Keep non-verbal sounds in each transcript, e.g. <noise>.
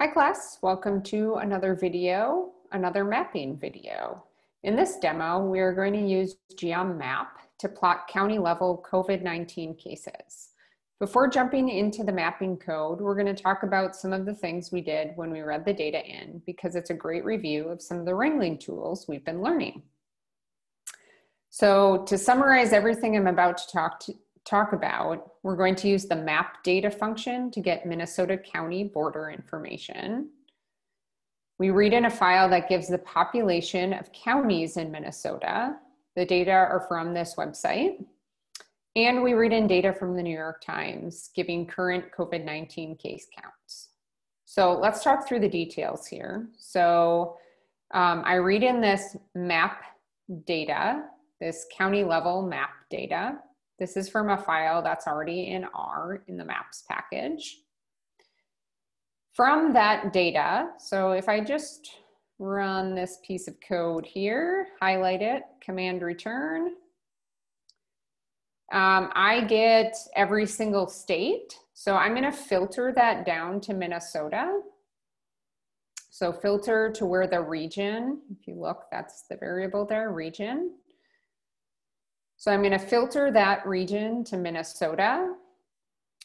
Hi class, welcome to another video, another mapping video. In this demo, we are going to use geom_map to plot county level COVID-19 cases. Before jumping into the mapping code, we're going to talk about some of the things we did when we read the data in because it's a great review of some of the wrangling tools we've been learning. So to summarize everything I'm about to talk to, talk about, we're going to use the map data function to get Minnesota County border information. We read in a file that gives the population of counties in Minnesota. The data are from this website. And we read in data from the New York Times, giving current COVID-19 case counts. So let's talk through the details here. So um, I read in this map data, this county level map data. This is from a file that's already in R in the maps package. From that data, so if I just run this piece of code here, highlight it, command return, um, I get every single state. So I'm gonna filter that down to Minnesota. So filter to where the region, if you look, that's the variable there, region. So I'm going to filter that region to Minnesota.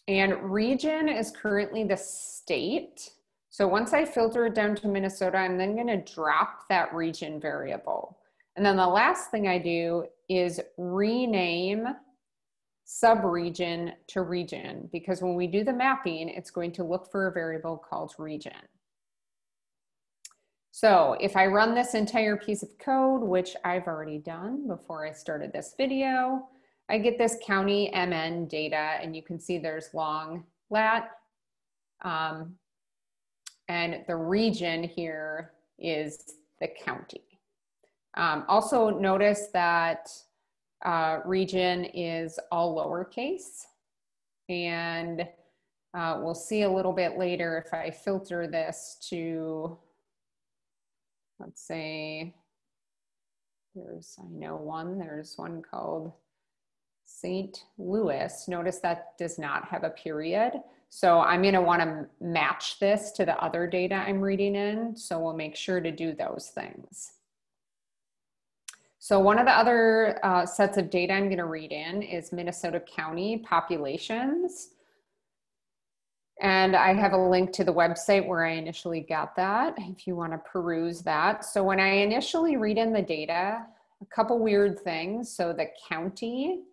And region is currently the state. So once I filter it down to Minnesota, I'm then going to drop that region variable. And then the last thing I do is rename subregion to region because when we do the mapping, it's going to look for a variable called region. So if I run this entire piece of code, which I've already done before I started this video, I get this county MN data and you can see there's long lat. Um, and the region here is the county. Um, also notice that uh, region is all lowercase and uh, we'll see a little bit later if I filter this to let's say there's, I know one, there's one called St. Louis. Notice that does not have a period. So I'm gonna wanna match this to the other data I'm reading in. So we'll make sure to do those things. So one of the other uh, sets of data I'm gonna read in is Minnesota County populations. And I have a link to the website where I initially got that if you want to peruse that. So when I initially read in the data, a couple weird things. So the county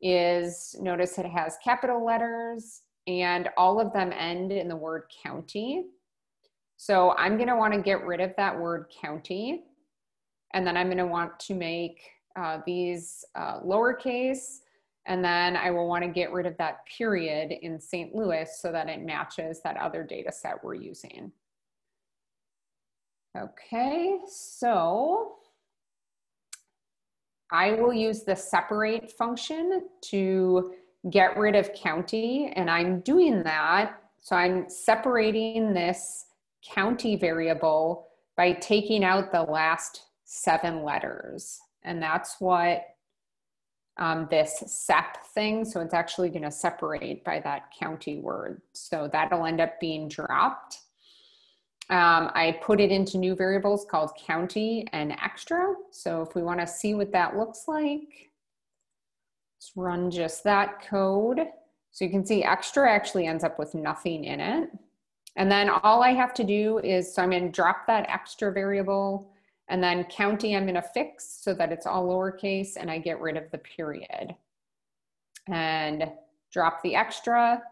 is, notice it has capital letters and all of them end in the word county. So I'm going to want to get rid of that word county. And then I'm going to want to make uh, these uh, lowercase and then I will want to get rid of that period in St. Louis so that it matches that other data set we're using. Okay, so I will use the separate function to get rid of county and I'm doing that. So I'm separating this county variable by taking out the last seven letters. And that's what um, this SEP thing. So it's actually going to separate by that county word. So that'll end up being dropped. Um, I put it into new variables called county and extra. So if we want to see what that looks like, let's run just that code. So you can see extra actually ends up with nothing in it. And then all I have to do is, so I'm going to drop that extra variable and then county I'm gonna fix so that it's all lowercase and I get rid of the period. And drop the extra,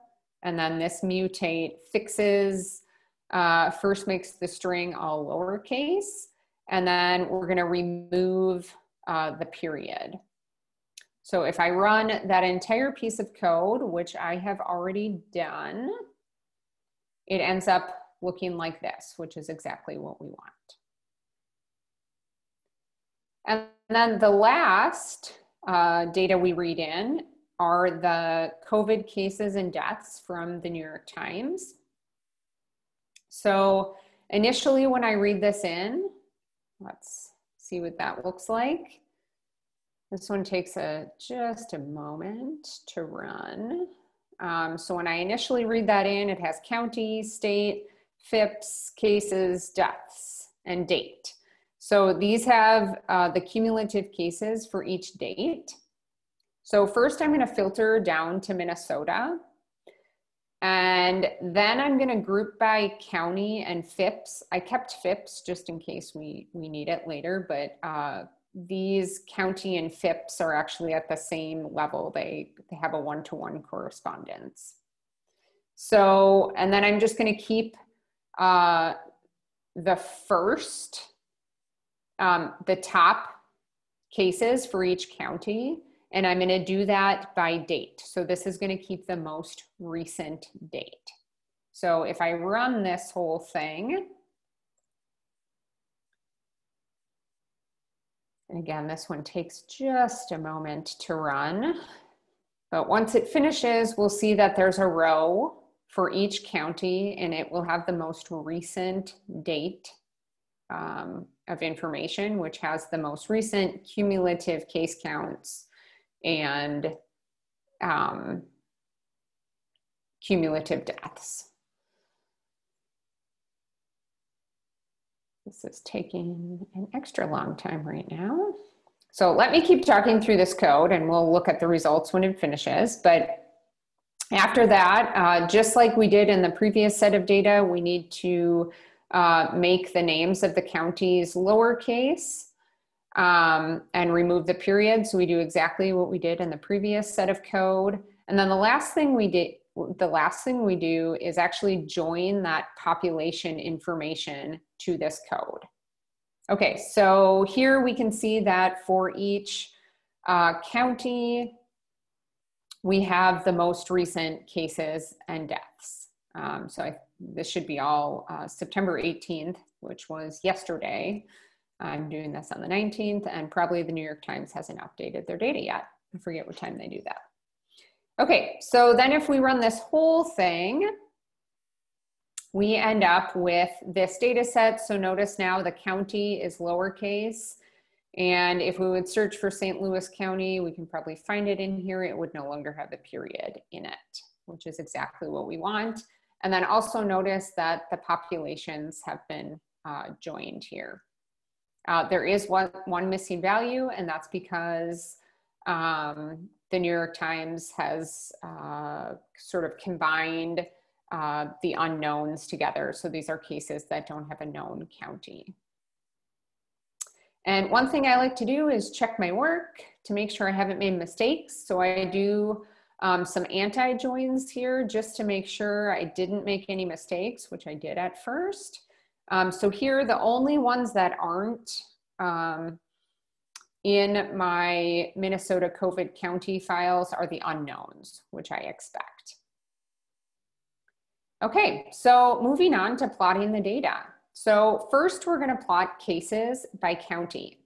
and then this mutate fixes, uh, first makes the string all lowercase, and then we're gonna remove uh, the period. So if I run that entire piece of code, which I have already done, it ends up looking like this, which is exactly what we want. And then the last uh, data we read in are the COVID cases and deaths from the New York Times. So initially when I read this in, let's see what that looks like. This one takes a just a moment to run. Um, so when I initially read that in, it has county, state, FIPS, cases, deaths, and date. So these have uh, the cumulative cases for each date. So first I'm gonna filter down to Minnesota. And then I'm gonna group by county and FIPS. I kept FIPS just in case we, we need it later, but uh, these county and FIPS are actually at the same level. They, they have a one-to-one -one correspondence. So, and then I'm just gonna keep uh, the first, um, the top cases for each county and I'm gonna do that by date. So this is gonna keep the most recent date. So if I run this whole thing, and again, this one takes just a moment to run, but once it finishes, we'll see that there's a row for each county and it will have the most recent date um, of information, which has the most recent cumulative case counts and um, cumulative deaths. This is taking an extra long time right now. So let me keep talking through this code and we'll look at the results when it finishes. But after that, uh, just like we did in the previous set of data, we need to uh, make the names of the counties lowercase um, and remove the period. So we do exactly what we did in the previous set of code. And then the last thing we did, the last thing we do is actually join that population information to this code. Okay, so here we can see that for each uh, county, we have the most recent cases and deaths. Um, so I, this should be all uh, September 18th, which was yesterday. I'm doing this on the 19th and probably the New York Times hasn't updated their data yet. I forget what time they do that. Okay, so then if we run this whole thing, we end up with this data set. So notice now the county is lowercase. And if we would search for St. Louis County, we can probably find it in here. It would no longer have a period in it, which is exactly what we want. And then also notice that the populations have been uh, joined here. Uh, there is one, one missing value, and that's because um, the New York Times has uh, sort of combined uh, the unknowns together. So these are cases that don't have a known county. And one thing I like to do is check my work to make sure I haven't made mistakes. So I do um, some anti-joins here just to make sure I didn't make any mistakes, which I did at first. Um, so here, the only ones that aren't um, in my Minnesota COVID county files are the unknowns, which I expect. Okay, so moving on to plotting the data. So first we're gonna plot cases by county.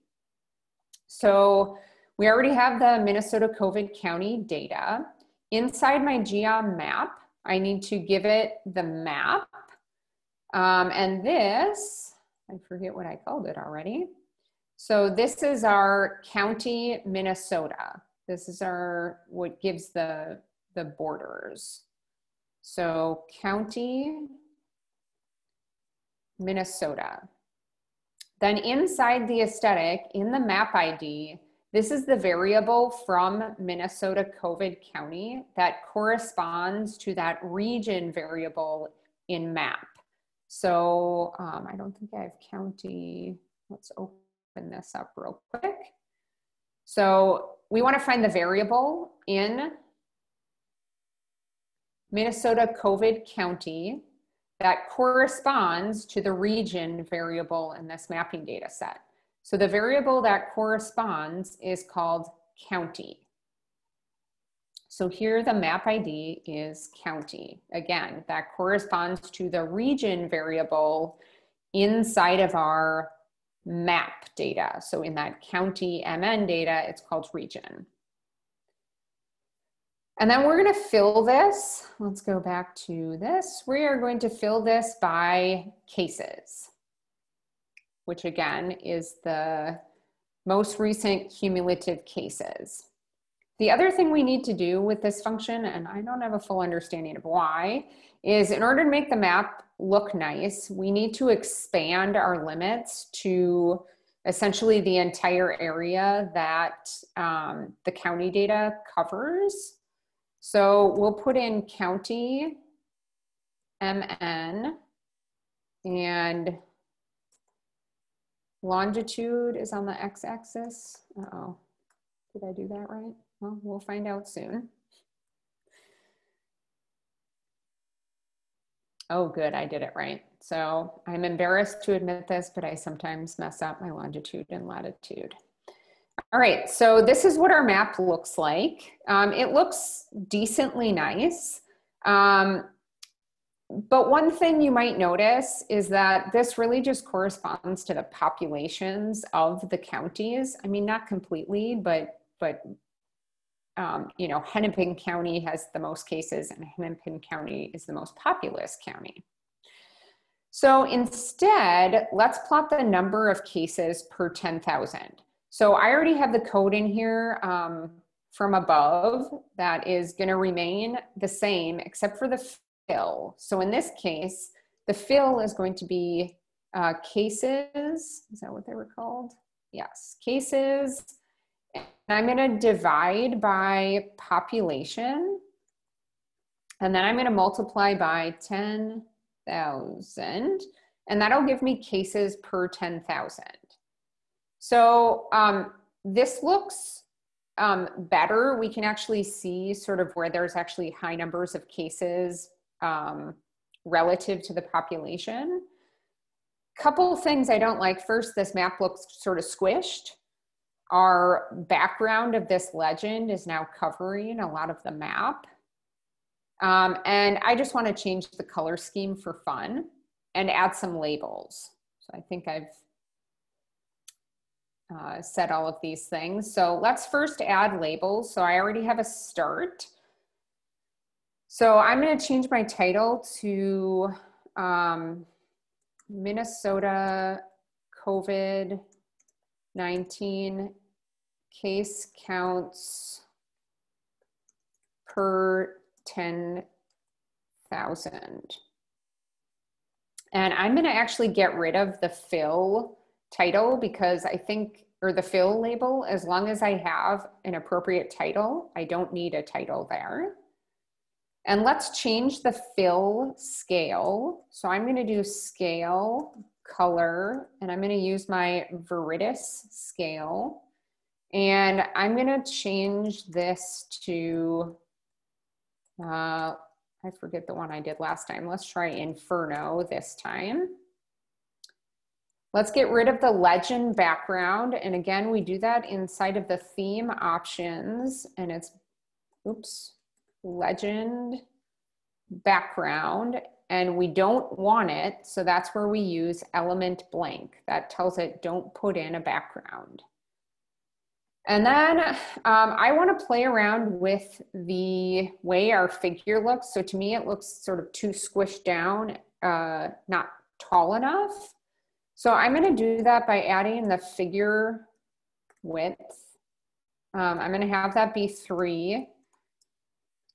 So we already have the Minnesota COVID county data. Inside my geom map, I need to give it the map um, and this, I forget what I called it already. So this is our county Minnesota. This is our, what gives the, the borders. So county Minnesota. Then inside the aesthetic, in the map ID, this is the variable from Minnesota COVID County that corresponds to that region variable in map. So um, I don't think I have county. Let's open this up real quick. So we want to find the variable in Minnesota COVID County that corresponds to the region variable in this mapping data set. So the variable that corresponds is called county. So here the map ID is county. Again, that corresponds to the region variable inside of our map data. So in that county MN data, it's called region. And then we're gonna fill this. Let's go back to this. We are going to fill this by cases, which again is the most recent cumulative cases. The other thing we need to do with this function, and I don't have a full understanding of why, is in order to make the map look nice, we need to expand our limits to essentially the entire area that um, the county data covers. So we'll put in county MN and longitude is on the x-axis. Uh oh did I do that right? Well, we'll find out soon. Oh, good, I did it right. So I'm embarrassed to admit this, but I sometimes mess up my longitude and latitude. All right, so this is what our map looks like. Um, it looks decently nice. Um, but one thing you might notice is that this really just corresponds to the populations of the counties. I mean, not completely, but but um, you know, Hennepin County has the most cases and Hennepin County is the most populous county. So instead, let's plot the number of cases per 10,000. So I already have the code in here um, from above that is gonna remain the same except for the fill. So in this case, the fill is going to be uh, cases, is that what they were called? Yes, cases And I'm going to divide by population. And then I'm going to multiply by 10,000. And that'll give me cases per 10,000. So um, this looks um, better. We can actually see sort of where there's actually high numbers of cases um, relative to the population. Couple things I don't like. First, this map looks sort of squished our background of this legend is now covering a lot of the map. Um, and I just want to change the color scheme for fun and add some labels. So I think I've uh, said all of these things. So let's first add labels. So I already have a start. So I'm going to change my title to um, Minnesota COVID 19 case counts per 10,000. And I'm going to actually get rid of the fill title because I think, or the fill label, as long as I have an appropriate title, I don't need a title there. And let's change the fill scale. So I'm going to do scale color, and I'm going to use my Viridis scale. And I'm going to change this to, uh, I forget the one I did last time. Let's try Inferno this time. Let's get rid of the legend background. And again, we do that inside of the theme options and it's, oops, legend background and we don't want it. So that's where we use element blank. That tells it don't put in a background. And then um, I want to play around with the way our figure looks. So to me, it looks sort of too squished down, uh, not tall enough. So I'm going to do that by adding the figure width. Um, I'm going to have that be three.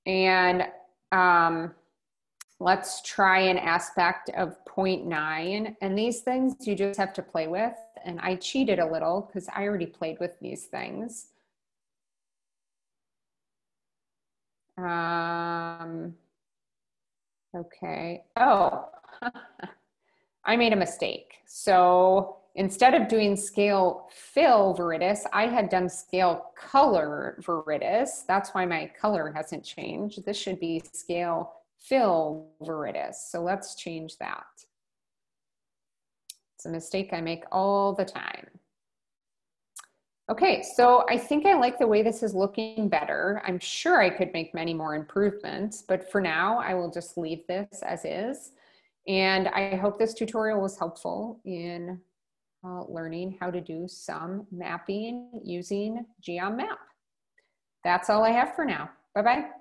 And um, let's try an aspect of 0.9. And these things you just have to play with. And I cheated a little because I already played with these things. Um, okay. Oh, <laughs> I made a mistake. So instead of doing scale fill viridis, I had done scale color viridis. That's why my color hasn't changed. This should be scale fill viridis. So let's change that. It's a mistake I make all the time. Okay, so I think I like the way this is looking better. I'm sure I could make many more improvements, but for now I will just leave this as is. And I hope this tutorial was helpful in uh, learning how to do some mapping using geom_map. That's all I have for now. Bye-bye.